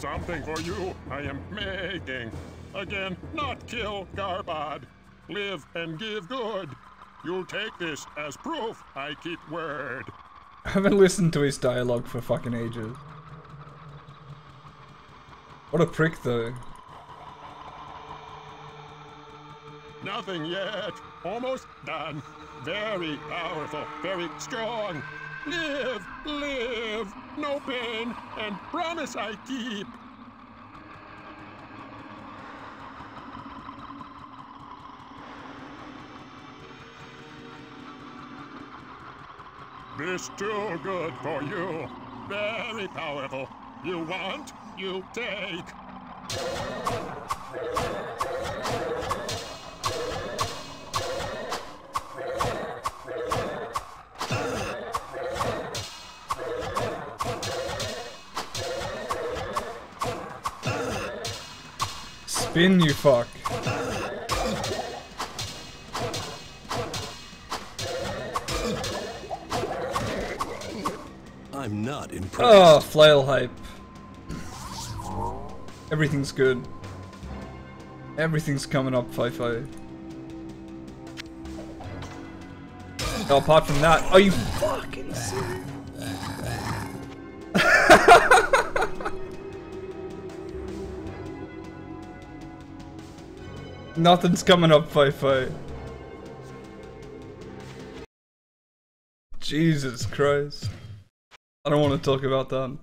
Something for you I am making. Again, not kill Gharbad. Live and give good. You'll take this as proof I keep word. I haven't listened to his dialogue for fucking ages. What a prick though. Nothing yet. Almost done. Very powerful, very strong. Live, live, no pain, and promise I keep. This too good for you. Very powerful. You want, you take. Spin, you fuck. I'm not impressed. Oh, flail hype. Everything's good. Everything's coming up, Fi-Fi. Oh, apart from that, are you fucking serious? Nothing's coming up, Fi-Fi. Jesus Christ. I don't want to talk about that.